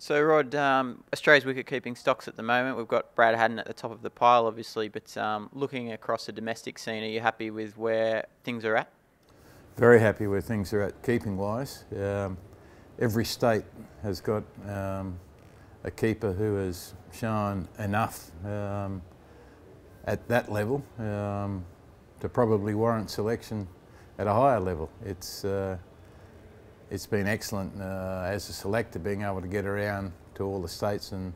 So, Rod, um, Australia's wicket-keeping stocks at the moment, we've got Brad Haddin at the top of the pile, obviously, but um, looking across the domestic scene, are you happy with where things are at? Very happy where things are at keeping-wise. Um, every state has got um, a keeper who has shown enough um, at that level um, to probably warrant selection at a higher level. It's uh, it's been excellent uh, as a selector being able to get around to all the states and,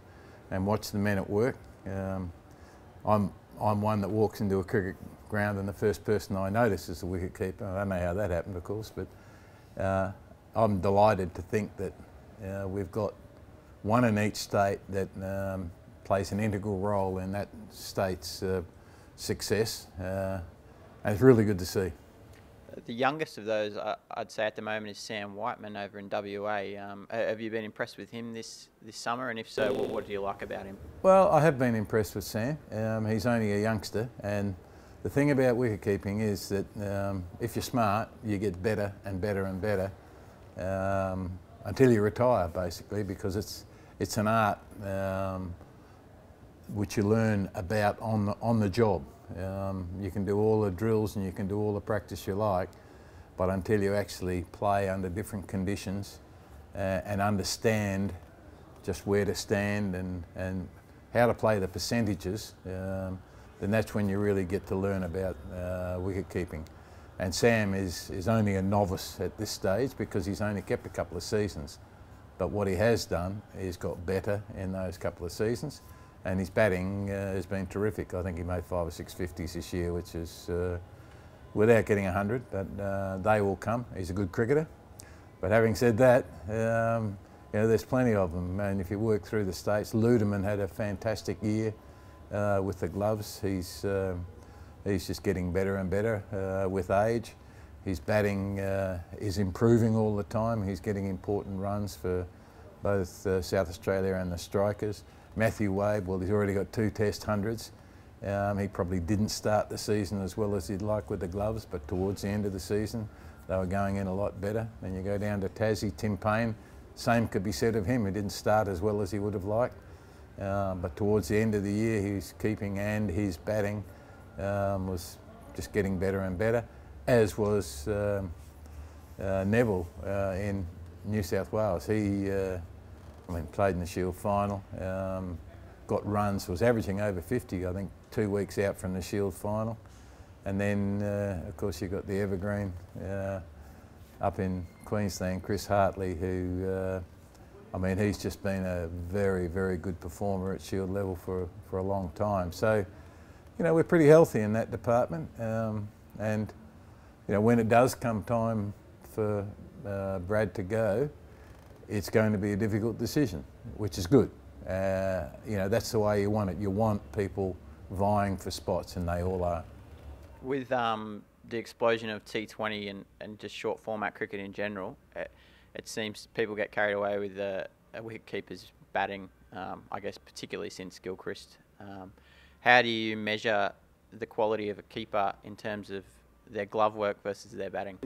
and watch the men at work. Um, I'm, I'm one that walks into a cricket ground and the first person I notice is the wicket keeper. I don't know how that happened, of course, but uh, I'm delighted to think that uh, we've got one in each state that um, plays an integral role in that state's uh, success. Uh, and it's really good to see. The youngest of those, I'd say at the moment, is Sam Whiteman over in WA. Um, have you been impressed with him this, this summer? And if so, what, what do you like about him? Well, I have been impressed with Sam. Um, he's only a youngster. And the thing about wicket keeping is that um, if you're smart, you get better and better and better um, until you retire, basically, because it's, it's an art um, which you learn about on the, on the job. Um, you can do all the drills and you can do all the practice you like, but until you actually play under different conditions uh, and understand just where to stand and, and how to play the percentages, um, then that's when you really get to learn about uh, wicket keeping. And Sam is, is only a novice at this stage because he's only kept a couple of seasons. But what he has done is got better in those couple of seasons and his batting uh, has been terrific. I think he made five or six fifties this year, which is uh, without getting a 100, but uh, they will come. He's a good cricketer. But having said that, um, you know, there's plenty of them. And if you work through the states, Ludeman had a fantastic year uh, with the gloves. He's, um, he's just getting better and better uh, with age. His batting uh, is improving all the time. He's getting important runs for both South Australia and the strikers. Matthew Wade, well, he's already got two test hundreds. Um, he probably didn't start the season as well as he'd like with the gloves, but towards the end of the season, they were going in a lot better. Then you go down to Tassie, Tim Paine, same could be said of him. He didn't start as well as he would have liked, uh, but towards the end of the year, his keeping and his batting um, was just getting better and better, as was um, uh, Nevill uh, in New South Wales. He uh, I mean, played in the Shield final, um, got runs, was averaging over 50, I think, two weeks out from the Shield final. And then, uh, of course, you've got the Evergreen uh, up in Queensland, Chris Hartley, who, uh, I mean, he's just been a very, very good performer at Shield level for, for a long time. So, you know, we're pretty healthy in that department. Um, and, you know, when it does come time for uh, Brad to go, it's going to be a difficult decision, which is good. Uh, you know, that's the way you want it. You want people vying for spots, and they all are. With um, the explosion of T20 and, and just short format cricket in general, it, it seems people get carried away with the wicket keepers batting, um, I guess, particularly since Gilchrist. Um, how do you measure the quality of a keeper in terms of their glove work versus their batting?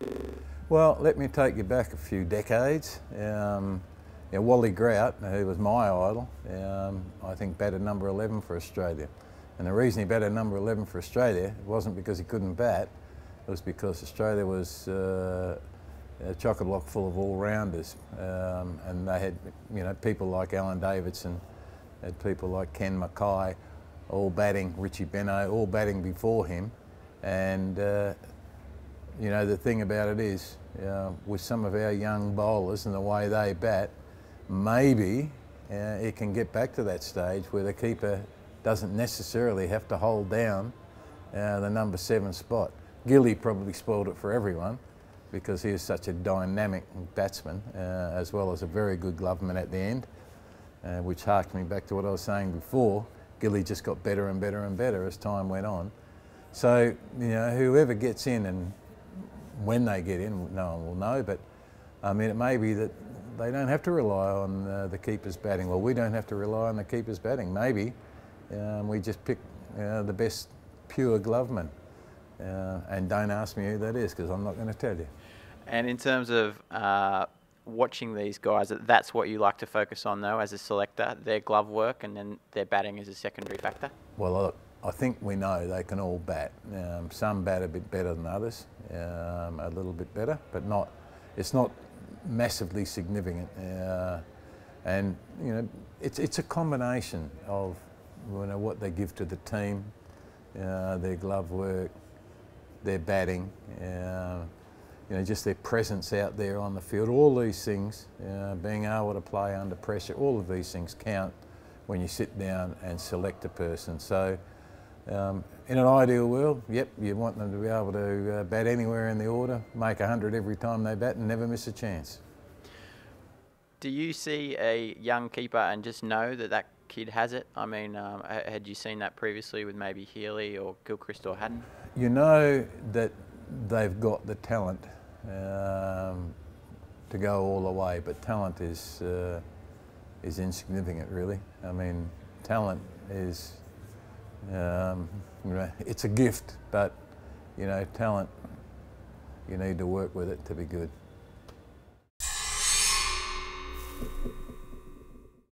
Well, let me take you back a few decades. Um, know, Wally Grout, who was my idol, um, I think batted number 11 for Australia. And the reason he batted number 11 for Australia wasn't because he couldn't bat, it was because Australia was uh, a chock-a-block full of all-rounders. Um, and they had, you know, people like Alan Davidson, had people like Ken Mackay, all batting, Richie Benaud, all batting before him. And uh, you know, the thing about it is, uh, with some of our young bowlers and the way they bat, maybe uh, it can get back to that stage where the keeper doesn't necessarily have to hold down uh, the number seven spot. Gilly probably spoiled it for everyone because he is such a dynamic batsman uh, as well as a very good gloveman at the end, uh, which harked me back to what I was saying before. Gilly just got better and better and better as time went on. So, you know, whoever gets in and when they get in, no one will know. But I mean, it may be that they don't have to rely on uh, the keeper's batting. Well, we don't have to rely on the keeper's batting. Maybe um, we just pick uh, the best pure gloveman. Uh, and don't ask me who that is because I'm not going to tell you. And in terms of uh, watching these guys, that's what you like to focus on though as a selector, their glove work and then their batting is a secondary factor? Well, I, I think we know they can all bat. Um, some bat a bit better than others, um, a little bit better, but not. It's not massively significant. Uh, and you know, it's it's a combination of you know what they give to the team, uh, their glove work, their batting. Uh, you know, just their presence out there on the field, all these things, uh, being able to play under pressure, all of these things count when you sit down and select a person. So, um, in an ideal world, yep, you want them to be able to uh, bat anywhere in the order, make 100 every time they bat, and never miss a chance. Do you see a young keeper and just know that that kid has it? I mean, um, had you seen that previously with maybe Healy or Gilchrist or Haddin? You know that they've got the talent um, to go all the way, but talent is uh, is insignificant, really. I mean, talent is um, you know, it's a gift, but you know, talent you need to work with it to be good.